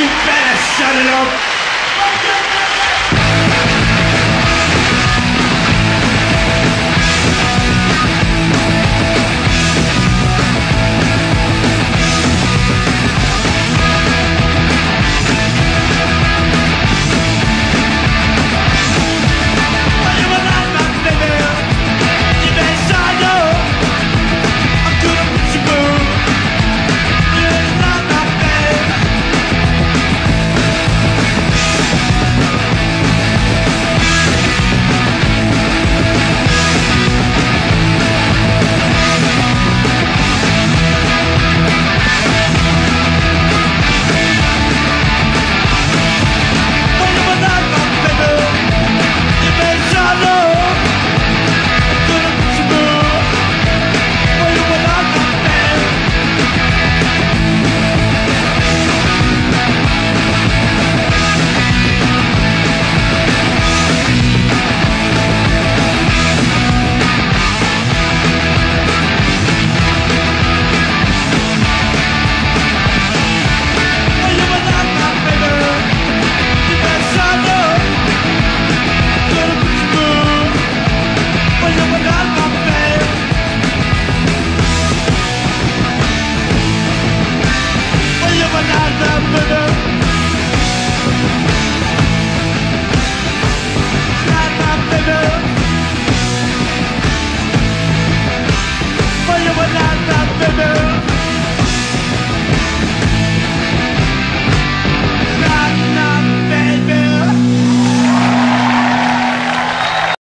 You better shut it.